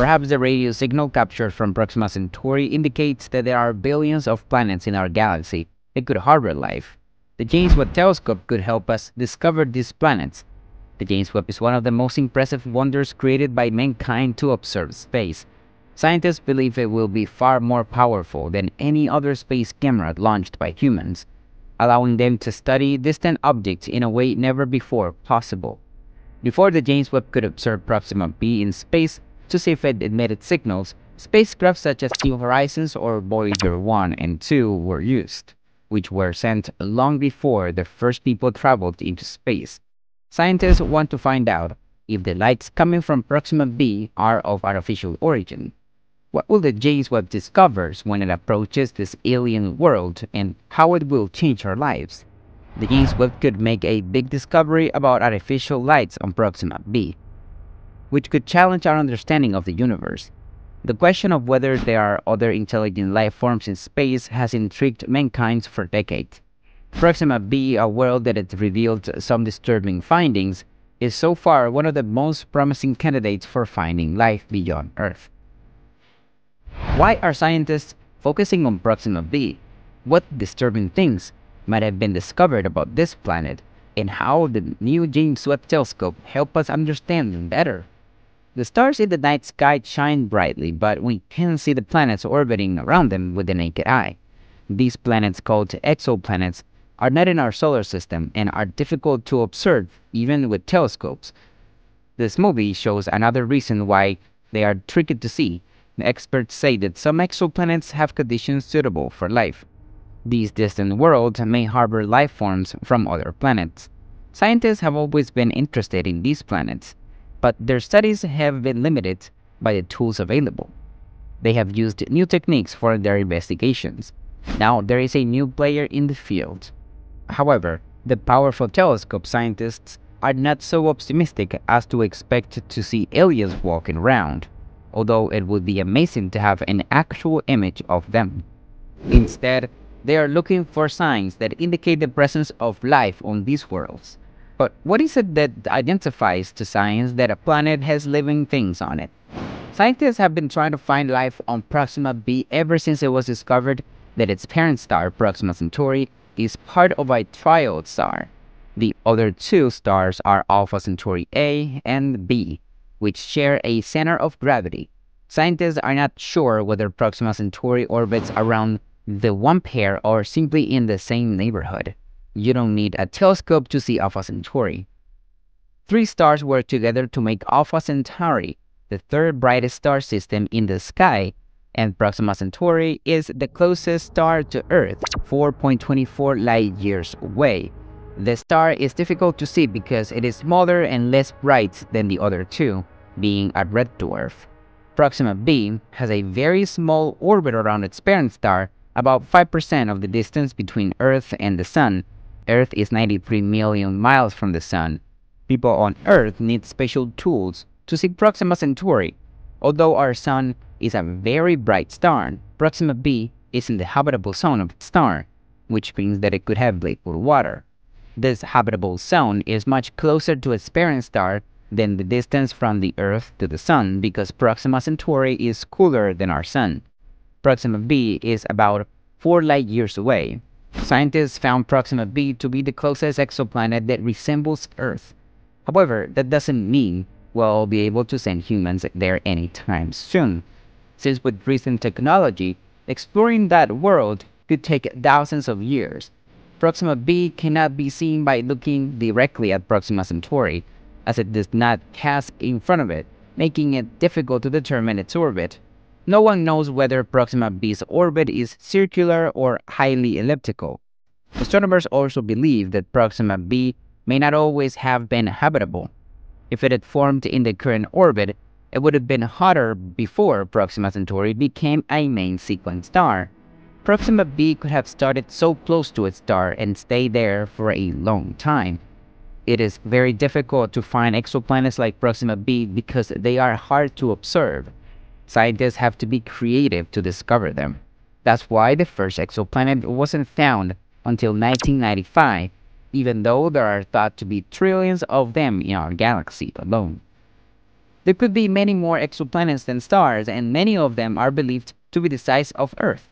Perhaps the radio signal captured from Proxima Centauri indicates that there are billions of planets in our galaxy that could harbor life. The James Webb Telescope could help us discover these planets. The James Webb is one of the most impressive wonders created by mankind to observe space. Scientists believe it will be far more powerful than any other space camera launched by humans, allowing them to study distant objects in a way never before possible. Before the James Webb could observe Proxima b in space, to see if it emitted signals, spacecraft such as New Horizons or Voyager 1 and 2 were used, which were sent long before the first people traveled into space. Scientists want to find out if the lights coming from Proxima b are of artificial origin. What will the James Webb discover when it approaches this alien world and how it will change our lives? The James Webb could make a big discovery about artificial lights on Proxima b which could challenge our understanding of the universe. The question of whether there are other intelligent life forms in space has intrigued mankind for decades. Proxima b, a world that has revealed some disturbing findings, is so far one of the most promising candidates for finding life beyond Earth. Why are scientists focusing on Proxima b? What disturbing things might have been discovered about this planet, and how the new James Webb Telescope help us understand them better? The stars in the night sky shine brightly, but we can't see the planets orbiting around them with the naked eye. These planets, called exoplanets, are not in our solar system and are difficult to observe even with telescopes. This movie shows another reason why they are tricky to see. Experts say that some exoplanets have conditions suitable for life. These distant worlds may harbor life forms from other planets. Scientists have always been interested in these planets but their studies have been limited by the tools available. They have used new techniques for their investigations. Now there is a new player in the field. However, the powerful telescope scientists are not so optimistic as to expect to see aliens walking around, although it would be amazing to have an actual image of them. Instead, they are looking for signs that indicate the presence of life on these worlds. But what is it that identifies to science that a planet has living things on it? Scientists have been trying to find life on Proxima b ever since it was discovered that its parent star, Proxima Centauri, is part of a triode star. The other two stars are Alpha Centauri A and B, which share a center of gravity. Scientists are not sure whether Proxima Centauri orbits around the one pair or simply in the same neighborhood you don't need a telescope to see Alpha Centauri. Three stars work together to make Alpha Centauri the third brightest star system in the sky, and Proxima Centauri is the closest star to Earth, 4.24 light years away. The star is difficult to see because it is smaller and less bright than the other two, being a red dwarf. Proxima b has a very small orbit around its parent star, about 5% of the distance between Earth and the Sun, Earth is 93 million miles from the Sun. People on Earth need special tools to see Proxima Centauri. Although our Sun is a very bright star, Proxima b is in the habitable zone of the star, which means that it could have liquid water. This habitable zone is much closer to its parent star than the distance from the Earth to the Sun because Proxima Centauri is cooler than our Sun. Proxima b is about 4 light years away, Scientists found Proxima b to be the closest exoplanet that resembles Earth. However, that doesn't mean we'll be able to send humans there anytime soon, since with recent technology, exploring that world could take thousands of years. Proxima b cannot be seen by looking directly at Proxima Centauri, as it does not pass in front of it, making it difficult to determine its orbit. No one knows whether Proxima b's orbit is circular or highly elliptical. Astronomers also believe that Proxima b may not always have been habitable. If it had formed in the current orbit, it would have been hotter before Proxima Centauri became a main sequence star. Proxima b could have started so close to its star and stayed there for a long time. It is very difficult to find exoplanets like Proxima b because they are hard to observe. Scientists have to be creative to discover them. That's why the first exoplanet wasn't found until 1995, even though there are thought to be trillions of them in our galaxy alone. There could be many more exoplanets than stars, and many of them are believed to be the size of Earth.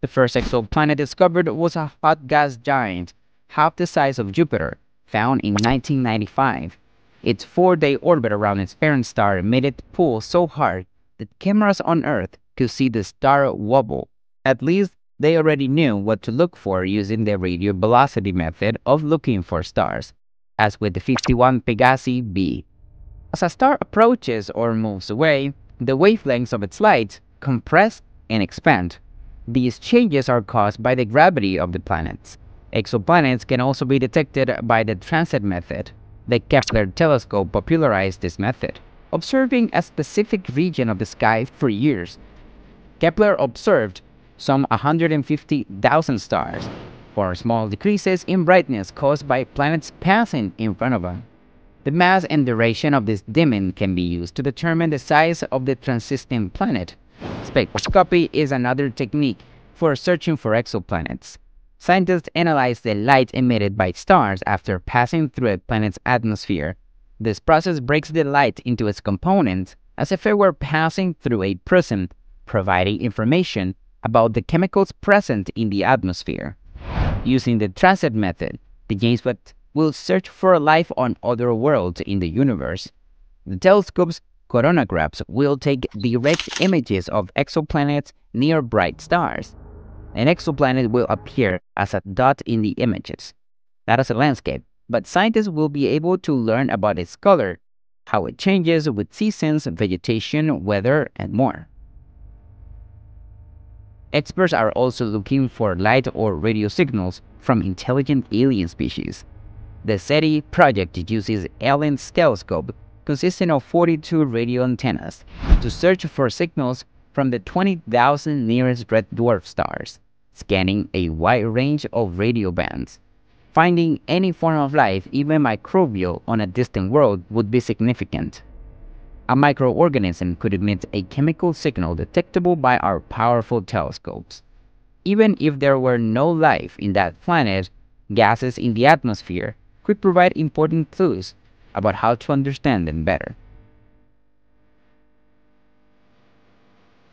The first exoplanet discovered was a hot gas giant, half the size of Jupiter, found in 1995. Its four-day orbit around its parent star made it pull so hard that cameras on Earth could see the star wobble. At least they already knew what to look for using the radial velocity method of looking for stars, as with the 51 Pegasi b. As a star approaches or moves away, the wavelengths of its light compress and expand. These changes are caused by the gravity of the planets. Exoplanets can also be detected by the transit method. The Kepler telescope popularized this method, observing a specific region of the sky for years. Kepler observed some 150,000 stars, for small decreases in brightness caused by planets passing in front of them. The mass and duration of this dimming can be used to determine the size of the transiting planet. Spectroscopy is another technique for searching for exoplanets. Scientists analyze the light emitted by stars after passing through a planet's atmosphere. This process breaks the light into its components as if it were passing through a prism, providing information about the chemicals present in the atmosphere. Using the transit method, the James Webb will search for life on other worlds in the universe. The telescope's coronagraphs will take direct images of exoplanets near bright stars. An exoplanet will appear as a dot in the images, not as a landscape, but scientists will be able to learn about its color, how it changes with seasons, vegetation, weather, and more. Experts are also looking for light or radio signals from intelligent alien species. The SETI project uses Allen's telescope, consisting of 42 radio antennas, to search for signals from the 20,000 nearest red dwarf stars, scanning a wide range of radio bands. Finding any form of life, even microbial, on a distant world would be significant. A microorganism could emit a chemical signal detectable by our powerful telescopes. Even if there were no life in that planet, gases in the atmosphere could provide important clues about how to understand them better.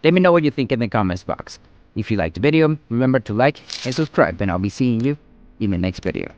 Let me know what you think in the comments box. If you liked the video, remember to like and subscribe and I'll be seeing you in the next video.